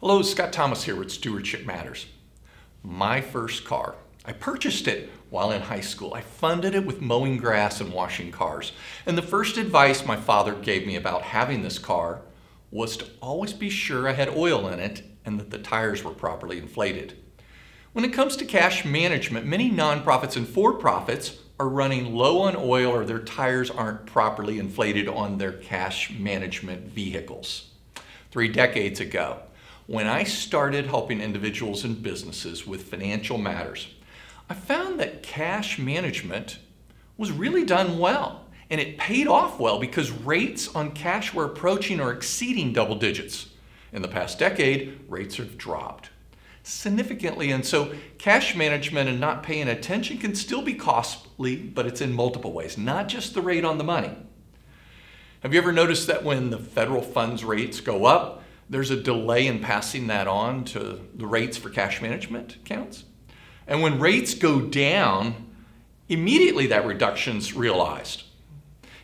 Hello, Scott Thomas here with Stewardship Matters. My first car. I purchased it while in high school. I funded it with mowing grass and washing cars. And the first advice my father gave me about having this car was to always be sure I had oil in it and that the tires were properly inflated. When it comes to cash management, many nonprofits and for-profits are running low on oil or their tires aren't properly inflated on their cash management vehicles. Three decades ago, when I started helping individuals and businesses with financial matters, I found that cash management was really done well. And it paid off well because rates on cash were approaching or exceeding double digits. In the past decade, rates have dropped significantly. And so cash management and not paying attention can still be costly, but it's in multiple ways, not just the rate on the money. Have you ever noticed that when the federal funds rates go up, there's a delay in passing that on to the rates for cash management accounts. And when rates go down, immediately that reduction's realized.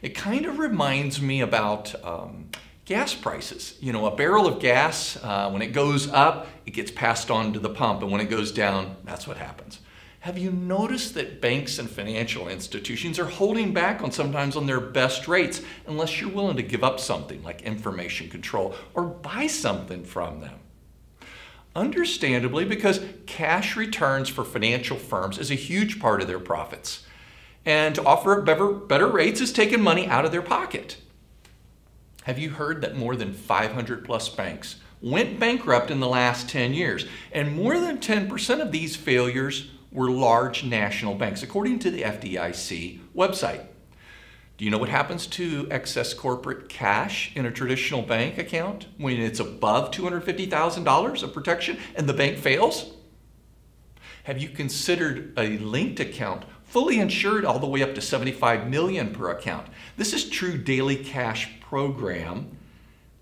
It kind of reminds me about um, gas prices. You know, a barrel of gas, uh, when it goes up, it gets passed on to the pump, and when it goes down, that's what happens. Have you noticed that banks and financial institutions are holding back on sometimes on their best rates unless you're willing to give up something like information control or buy something from them? Understandably, because cash returns for financial firms is a huge part of their profits. And to offer better, better rates is taking money out of their pocket. Have you heard that more than 500 plus banks went bankrupt in the last 10 years? And more than 10% of these failures were large national banks, according to the FDIC website. Do you know what happens to excess corporate cash in a traditional bank account when it's above $250,000 of protection and the bank fails? Have you considered a linked account fully insured all the way up to 75 million per account? This is true daily cash program.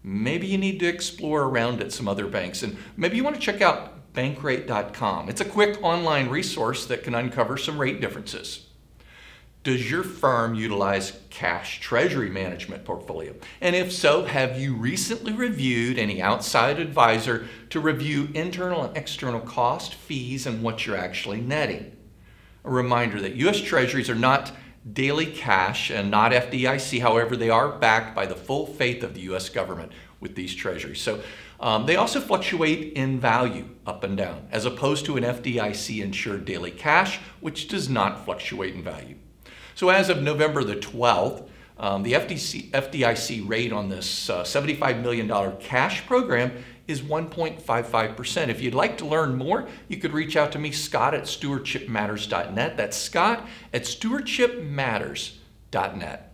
Maybe you need to explore around at some other banks and maybe you want to check out bankrate.com. It's a quick online resource that can uncover some rate differences. Does your firm utilize cash treasury management portfolio? And if so, have you recently reviewed any outside advisor to review internal and external cost, fees, and what you're actually netting? A reminder that U.S. Treasuries are not daily cash and not FDIC. However, they are backed by the full faith of the U.S. government with these treasuries. So um, they also fluctuate in value up and down, as opposed to an FDIC insured daily cash, which does not fluctuate in value. So as of November the 12th, um, the FDC, FDIC rate on this uh, $75 million cash program is 1.55%. If you'd like to learn more, you could reach out to me, Scott at stewardshipmatters.net. That's Scott at stewardshipmatters.net.